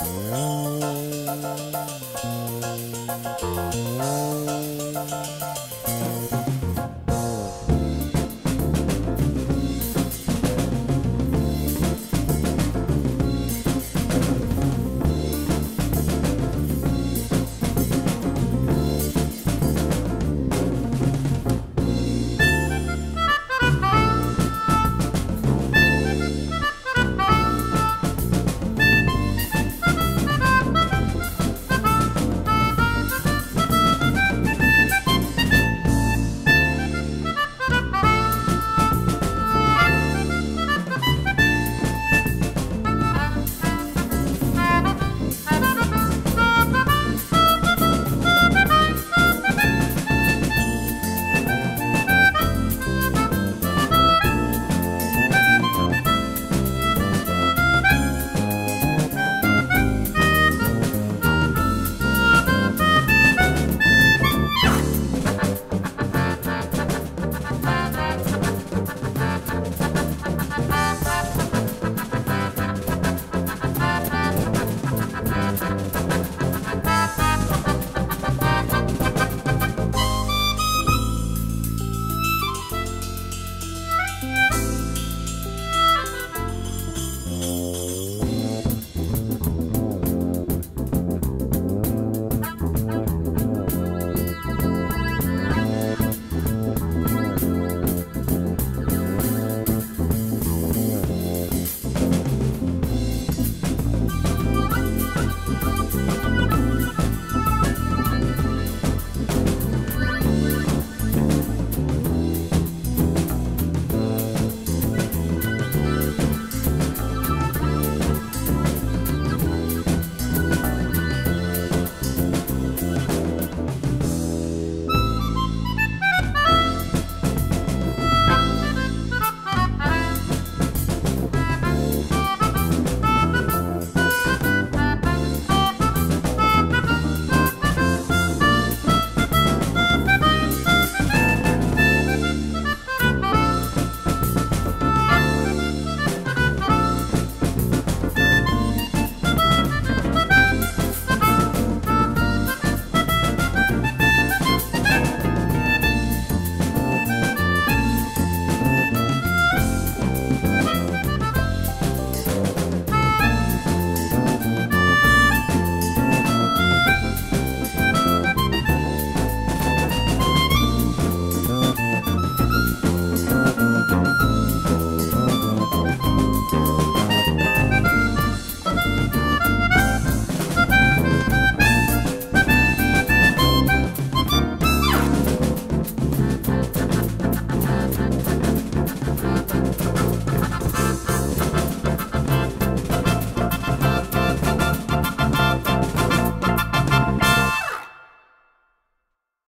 예. 음. 음.